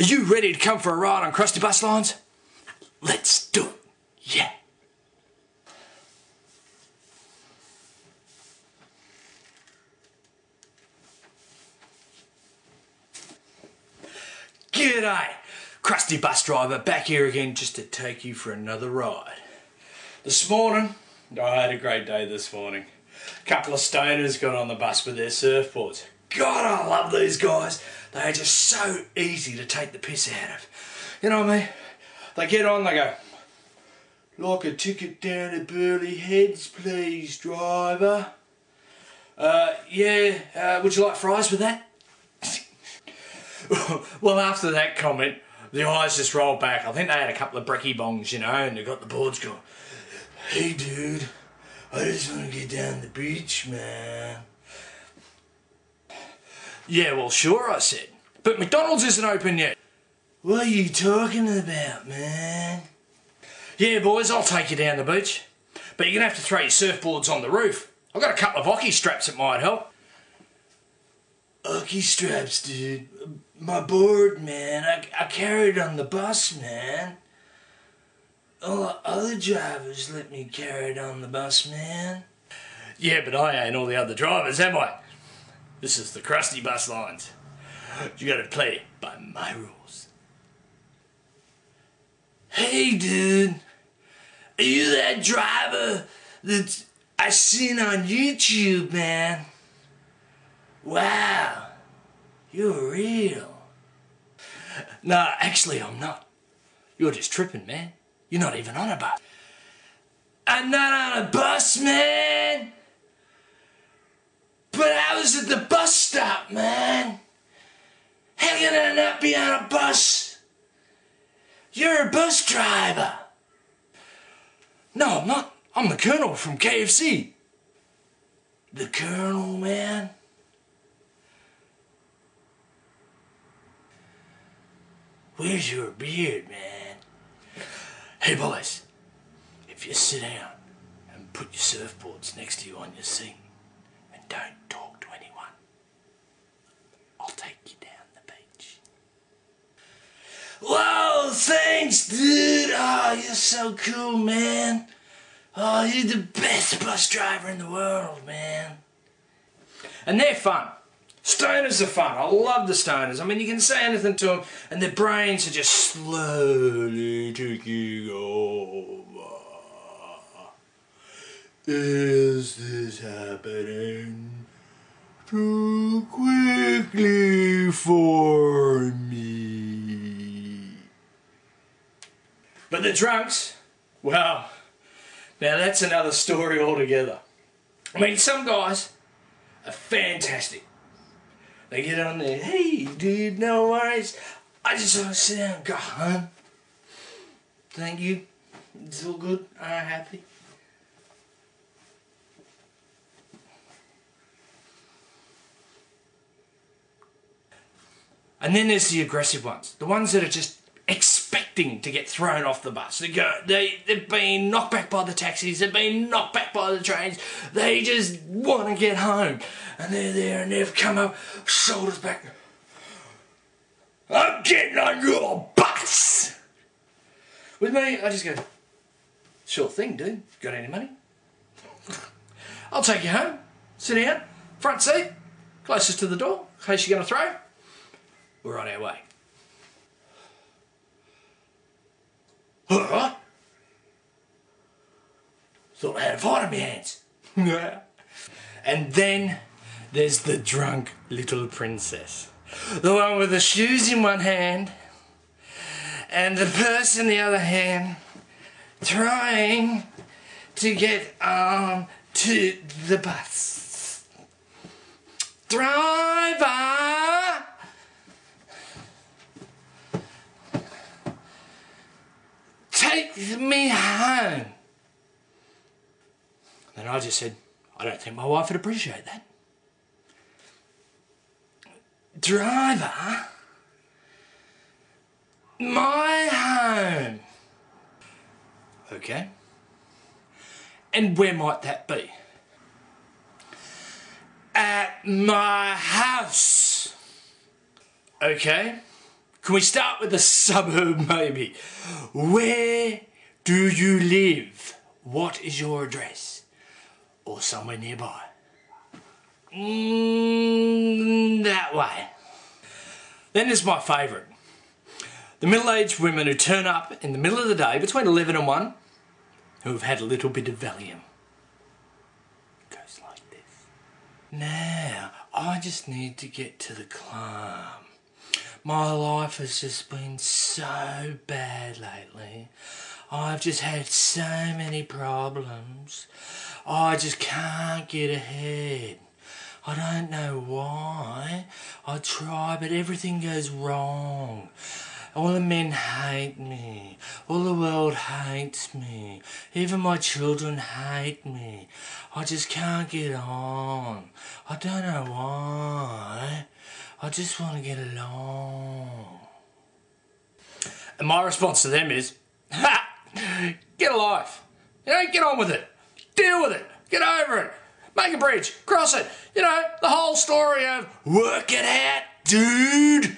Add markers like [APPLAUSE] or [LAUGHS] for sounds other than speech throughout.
Are you ready to come for a ride on Krusty Bus Lines? Let's do it. Yeah. G'day, Krusty Bus Driver back here again just to take you for another ride. This morning, I had a great day this morning. A couple of stoners got on the bus with their surfboards. God, I love these guys. They are just so easy to take the piss out of. You know what I mean? They get on, they go, like a ticket down to Burleigh Heads, please, driver. Uh, yeah, uh, would you like fries with that? [LAUGHS] well, after that comment, the eyes just rolled back. I think they had a couple of brekkie bongs, you know, and they got the boards going. Hey, dude, I just want to get down the beach, man. Yeah, well, sure, I said. But McDonald's isn't open yet. What are you talking about, man? Yeah, boys, I'll take you down the beach. But you're going to have to throw your surfboards on the roof. I've got a couple of occy straps that might help. Occy straps, dude. My board, man. I, I carried on the bus, man. All the other drivers let me carry it on the bus, man. Yeah, but I ain't all the other drivers, am I? This is the Krusty Bus Lines. You gotta play by my rules. Hey, dude. Are you that driver that I seen on YouTube, man? Wow. You're real. No, actually, I'm not. You're just tripping, man. You're not even on a bus. I'm not on a bus, man. But I was at the bus stop, man. How can I not be on a bus? You're a bus driver. No, I'm not. I'm the Colonel from KFC. The Colonel, man? Where's your beard, man? Hey, boys, if you sit down and put your surfboards next to you on your seat and don't talk to anyone, I'll take you down the beach. Whoa, thanks, dude. Oh, you're so cool, man. Oh, you're the best bus driver in the world, man. And they're fun. Stoners are fun. I love the stoners. I mean, you can say anything to them, and their brains are just slowly taking over. Is this happening too quickly for But the drunks, well, now that's another story altogether. I mean, some guys are fantastic. They get on there, hey, dude, no worries. I just want to sit down and go home. Thank you. It's all good. I'm happy. And then there's the aggressive ones, the ones that are just expecting to get thrown off the bus. They go, they, they've been knocked back by the taxis, they've been knocked back by the trains, they just want to get home. And they're there and they've come up, shoulders back. I'm getting on your bus! With me, I just go, sure thing, dude. Got any money? [LAUGHS] I'll take you home. Sit down, front seat, closest to the door, in case you're going to throw. We're on our way. Thought I had a fight on my hands. and then there's the drunk little princess. The one with the shoes in one hand and the purse in the other hand trying to get on to the bus. Driver! Take me home. And I just said, I don't think my wife would appreciate that. Driver? My home. Okay. And where might that be? At my house. Okay. Can we start with the suburb maybe? Where do you live? What is your address? Or somewhere nearby? Mm, that way. Then there's my favourite. The middle-aged women who turn up in the middle of the day between 11 and 1 who have had a little bit of Valium. Goes like this. Now, I just need to get to the club. My life has just been so bad lately. I've just had so many problems. I just can't get ahead. I don't know why. I try, but everything goes wrong. All the men hate me. All the world hates me. Even my children hate me. I just can't get on. I don't know why. I just want to get along. And my response to them is, [LAUGHS] ha! Get a life. You know, get on with it. Deal with it. Get over it. Make a bridge. Cross it. You know, the whole story of work it out, dude.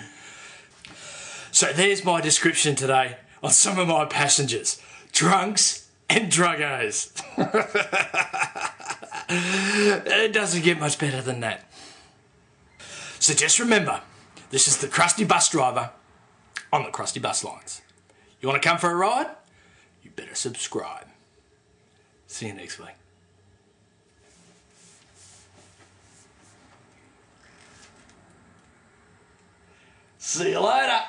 So there's my description today on some of my passengers drunks and druggos. [LAUGHS] it doesn't get much better than that. So just remember, this is the crusty bus driver on the crusty bus lines. You want to come for a ride? Better subscribe. See you next week. See you later.